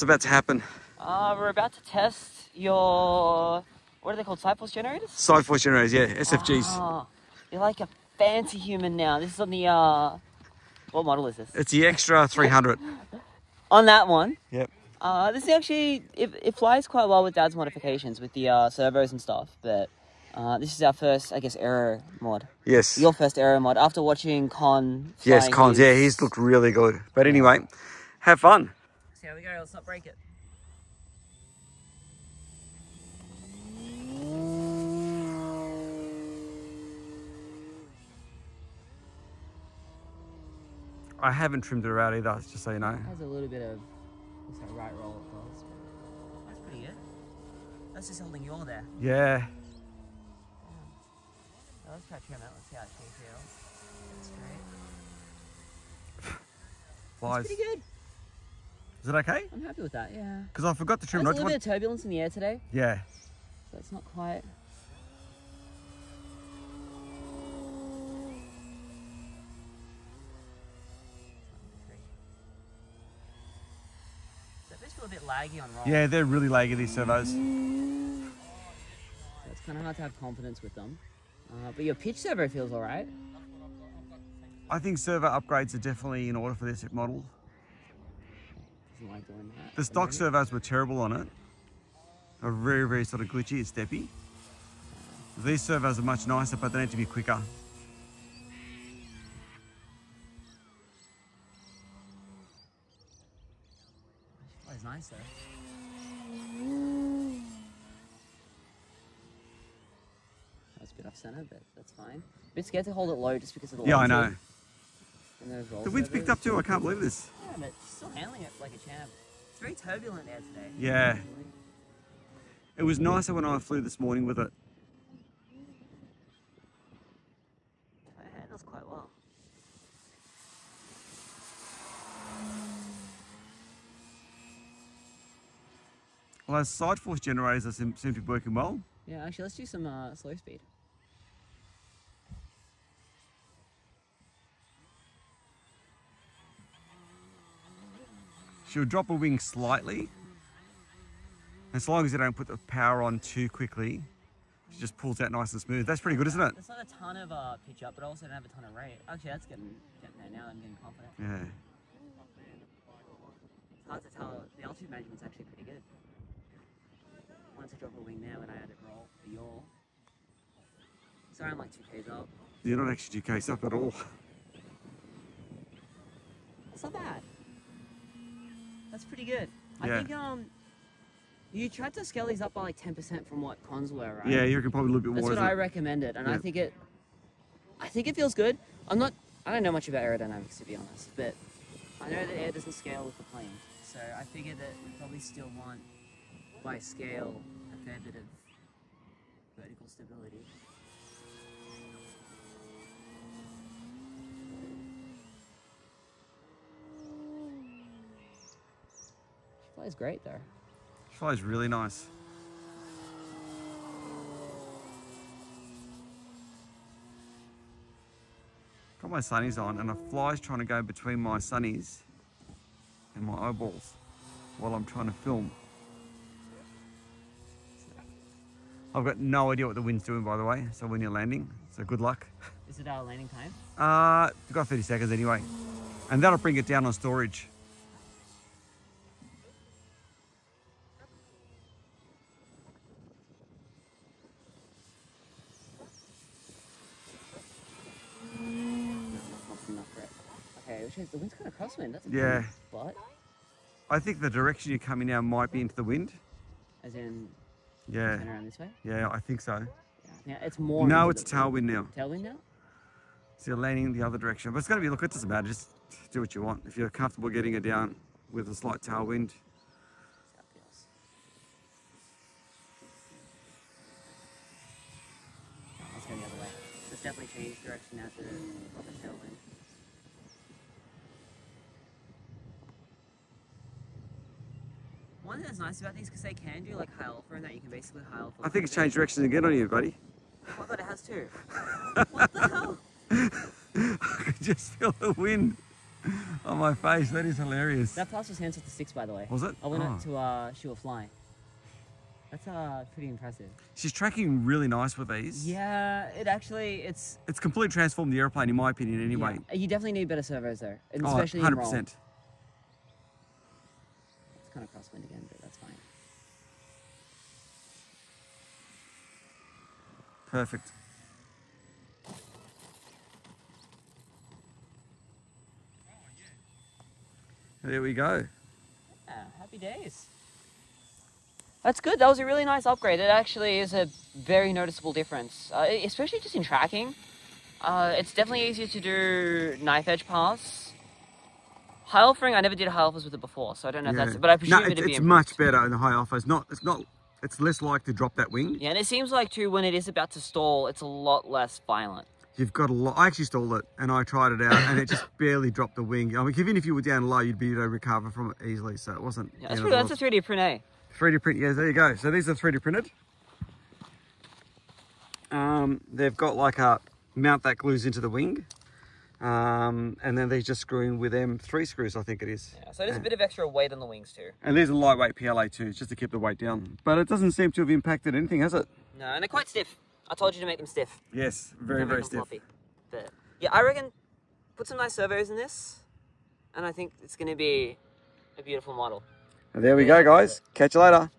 What's about to happen? Uh, we're about to test your, what are they called, side force generators? Side force generators, yeah, SFGs. Oh, you're like a fancy human now. This is on the, uh, what model is this? It's the extra 300. On that one. Yep. Uh, this is actually, it, it flies quite well with Dad's modifications with the uh, servos and stuff, but uh, this is our first, I guess, aero mod. Yes. Your first aero mod after watching Con. yes, cons. his- Yeah, he's looked really good. But anyway, have fun. See how we go, let's not break it. I haven't trimmed it out either, just so you know. It has a little bit of looks like right roll it does. That's pretty good. That's just holding you all there. Yeah. Now let's try trim it. Let's see how it feels. That's great. Flies. Pretty good. Is it okay? I'm happy with that. Yeah. Because I forgot to trim There's it. a I little bit of turbulence in the air today, Yeah. so it's not quite. So it does a bit laggy on roll. Yeah, they're really laggy, these servos. So it's kind of hard to have confidence with them. Uh, but your pitch servo feels alright. I think servo upgrades are definitely in order for this model. Doesn't like doing that. The stock servos were terrible on it. Are very, very sort of glitchy and steppy. These servos are much nicer, but they need to be quicker. Oh, it's nice though. That's a bit off center, but that's fine. A bit scared to hold it low just because of the Yeah, I know. and those rolls The wind's picked up too. I can't believe this. Yeah, but she's still handling it like a champ. It's very turbulent there today. Yeah. It was nicer when I flew this morning with it. It handles quite well. Well, those side force generators seem to be working well. Yeah, actually, let's do some uh, slow speed. She'll drop a wing slightly. As long as you don't put the power on too quickly, she just pulls out nice and smooth. That's pretty good, isn't it? There's not a ton of uh, pitch up, but I also don't have a ton of rate. Actually, that's getting, getting there now. I'm getting confident. Yeah. It's hard to tell. The altitude management's actually pretty good. Wanted to drop a wing there when I had it roll for yaw. Sorry, I'm like two k's up. You're not actually 2Ks up at all. That's not bad. That's pretty good. I Yeah. think um, you tried to scale these up by like 10% from what cons were, right? Yeah, you reckon probably a little bit That's more. what isn't I it? recommended, and I think it. I think it feels good. I'm not. I don't know much about aerodynamics to be honest, but I know that air doesn't scale with the plane, so I figured that we probably still want, by scale, a fair bit of vertical stability. Flies great though. Flies really nice. Got my sunnies on and a fly's trying to go between my sunnies and my eyeballs while I'm trying to film. I've got no idea what the wind's doing by the way, so when you're landing, so good luck. Is it our landing time? Uh, we've got 30 seconds anyway. And that'll bring it down on storage. Not confident enough for it. The wind's kind of crosswind. That's a Yeah. But I think the direction you're coming now might be into the wind. as in Yeah, turn around this way. yeah, I think so. Yeah, yeah it's more. No, it's tailwind now. Tailwind now. So you're landing the other direction. But it's going to be, look, it doesn't matter. Just do what you want. If you're comfortable getting it down with a slight tailwind. See how it feels. Let's go the other way. Let's definitely change direction now to proper tailwind. One thing that's nice about these because they can do like high alpha and that you can basically high alpha. I think it's changed direction again on you, buddy. Oh my god, it has too. what the hell? I can just feel the wind. on my face. That is hilarious. That pass was hands off the sticks, by the way. Was it? I went Oh. up to uh, shoot a fly. That's uh, pretty impressive. She's tracking really nice with these. Yeah, it actually, it's... It's completely transformed the airplane, in my opinion, anyway. yeah, you definitely need better servos, though. Oh, especially in roll. 100%. It's kind of crosswind again, but that's fine. Perfect. There we go. Yeah, happy days. That's good. That was a really nice upgrade. It actually is a very noticeable difference, uh, especially just in tracking. Uh, it's definitely easier to do knife edge pass. High alpha I never did high alphas with it before, so I don't know if that's. But I presume no, it'd it's, be it's much better in the high. It's not. It's not. It's less likely to drop that wing. Yeah, and it seems like too when it is about to stall, it's a lot less violent. You've got a lot. I actually stalled it and I tried it out, and it just barely dropped the wing. I mean, even if you were down low, you'd be able to recover from it easily. So it wasn't. Yeah, that's pretty. That's a 3D print, eh? 3D print. Yeah, there you go. So these are 3D printed. Um, they've got like a mount that glues into the wing. Um, and then they just screw in with them three screws, I think it is. Yeah, so there's a bit of extra weight on the wings too. And these are lightweight PLA too, just to keep the weight down. But it doesn't seem to have impacted anything, has it? No, and they're quite stiff. I told you to make them stiff. Yes, very, very stiff. fluffy. But yeah, I reckon put some nice servos in this, and I think it's going to be a beautiful model. And there we go, guys. Catch you later.